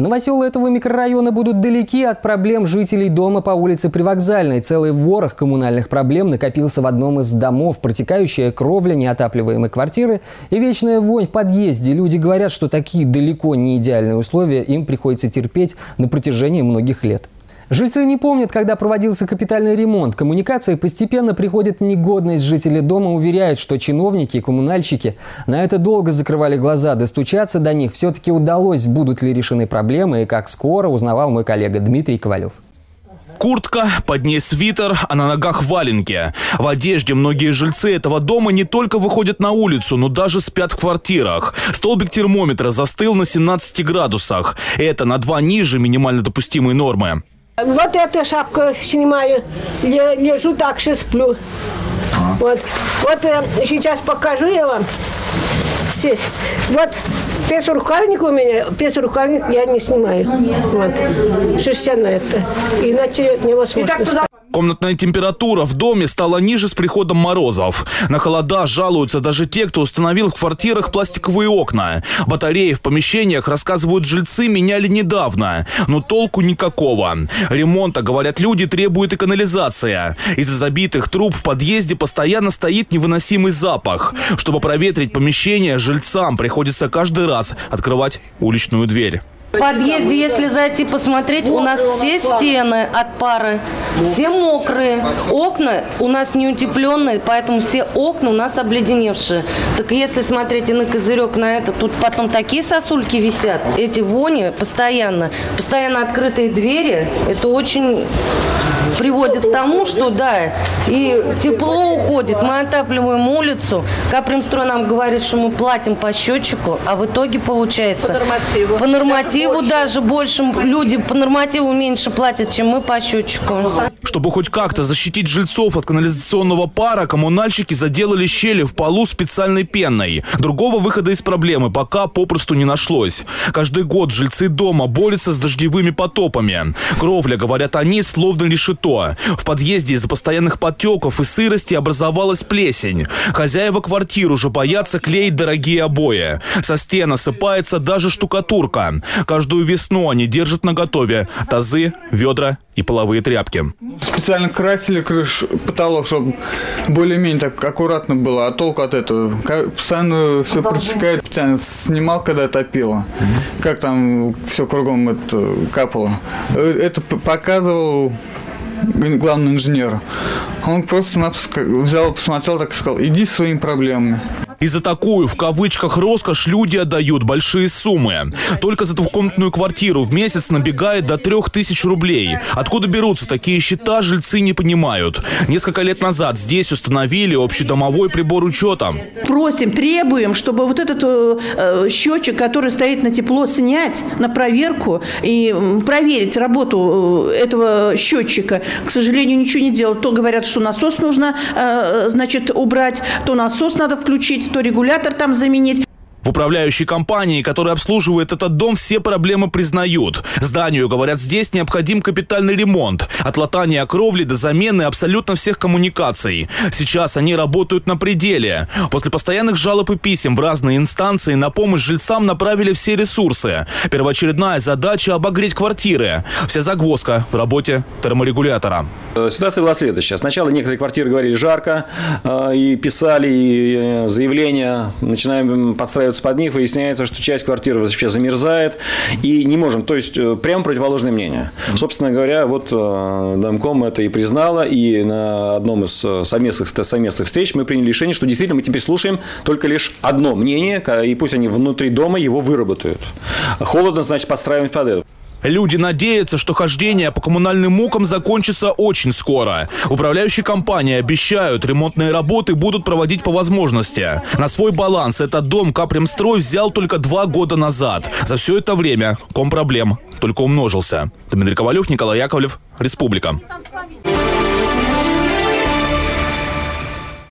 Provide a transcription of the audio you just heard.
Новоселы этого микрорайона будут далеки от проблем жителей дома по улице Привокзальной. Целый ворох коммунальных проблем накопился в одном из домов. Протекающая кровля неотапливаемой квартиры и вечная вонь в подъезде. Люди говорят, что такие далеко не идеальные условия им приходится терпеть на протяжении многих лет. Жильцы не помнят, когда проводился капитальный ремонт. Коммуникация постепенно приходит в негодность. Жители дома уверяют, что чиновники и коммунальщики на это долго закрывали глаза. Достучаться до них все-таки удалось. Будут ли решены проблемы и как скоро, узнавал мой коллега Дмитрий Ковалев. Куртка, под ней свитер, а на ногах валенки. В одежде многие жильцы этого дома не только выходят на улицу, но даже спят в квартирах. Столбик термометра застыл на 17 градусах. Это на 2 ниже минимально допустимой нормы. Вот эту шапку снимаю, лежу так же сплю. Вот, вот э, сейчас покажу я вам здесь. Вот рукавник у меня, рукавник я не снимаю. Вот. Шерстяная это. Иначе невозможно. Комнатная температура в доме стала ниже с приходом морозов. На холода жалуются даже те, кто установил в квартирах пластиковые окна. Батареи в помещениях, рассказывают жильцы, меняли недавно. Но толку никакого. Ремонта, говорят люди, требует и канализация. Из-за забитых труб в подъезде постоянно стоит невыносимый запах. Чтобы проветрить помещение, жильцам приходится каждый раз открывать уличную дверь. В подъезде, если зайти посмотреть, у нас все стены от пары, все мокрые. Окна у нас не утепленные, поэтому все окна у нас обледеневшие. Так если смотреть и на козырек на это, тут потом такие сосульки висят, эти вони постоянно. Постоянно открытые двери, это очень приводит к тому, что да, и тепло уходит, мы отапливаем улицу, Капремстрой нам говорит, что мы платим по счетчику, а в итоге получается... По нормативу. По нормативу больше, даже больше люди по нормативу меньше платят, чем мы по счетчику. Чтобы хоть как-то защитить жильцов от канализационного пара, коммунальщики заделали щели в полу специальной пеной. Другого выхода из проблемы пока попросту не нашлось. Каждый год жильцы дома борются с дождевыми потопами. Кровля, говорят они, словно решето? В подъезде из-за постоянных подтеков и сырости образовалась плесень. Хозяева квартир уже боятся клеить дорогие обои. Со стен осыпается даже штукатурка. Каждую весну они держат на готове тазы, ведра и половые тряпки. Специально красили крышу, потолок, чтобы более-менее так аккуратно было, а толку от этого. Постоянно все протекает, специально снимал, когда топило. Как там все кругом это капало. Э, это показывал главный инженер. Он просто взял, посмотрел, так и сказал, иди своими проблемами. И за такую, в кавычках, роскошь люди отдают большие суммы. Только за двухкомнатную квартиру в месяц набегает до трех тысяч рублей. Откуда берутся такие счета, жильцы не понимают. Несколько лет назад здесь установили общедомовой прибор учета. Просим, требуем, чтобы вот этот э, счетчик, который стоит на тепло, снять на проверку и проверить работу э, этого счетчика. К сожалению, ничего не делают. То говорят, что насос нужно, э, значит, убрать, то насос надо включить то регулятор там заменить. В управляющей компании, которая обслуживает этот дом, все проблемы признают. Зданию, говорят, здесь необходим капитальный ремонт. От латания кровли до замены абсолютно всех коммуникаций. Сейчас они работают на пределе. После постоянных жалоб и писем в разные инстанции на помощь жильцам направили все ресурсы. Первоочередная задача – обогреть квартиры. Вся загвоздка в работе терморегулятора. Ситуация была следующая. Сначала некоторые квартиры говорили жарко э, и писали э, заявления, начинаем подстраивать подстраиваться под них, выясняется, что часть квартиры вообще замерзает, и не можем. То есть, э, прямо противоположное мнение. Собственно говоря, вот э, Домком это и признала, и на одном из э, совместных, совместных встреч мы приняли решение, что действительно мы теперь слушаем только лишь одно мнение, и пусть они внутри дома его выработают. Холодно, значит, подстраиваемся под это. Люди надеются, что хождение по коммунальным мукам закончится очень скоро. Управляющие компании обещают, ремонтные работы будут проводить по возможности. На свой баланс этот дом Капремстрой взял только два года назад. За все это время ком проблем только умножился. Дмитрий Ковалев, Николай Яковлев, Республика.